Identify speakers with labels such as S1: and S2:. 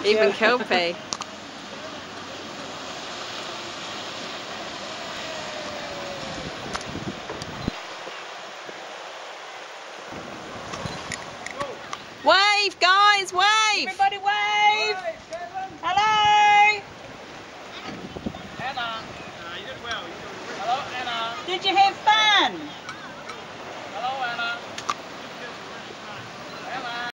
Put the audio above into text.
S1: Even
S2: yeah.
S1: Kelpie. Wave, guys, wave!
S2: Everybody wave! Hello!
S3: Anna. Uh, you did well. You did Hello, Anna.
S2: Did you have fun?